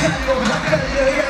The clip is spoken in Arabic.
看我们看这个。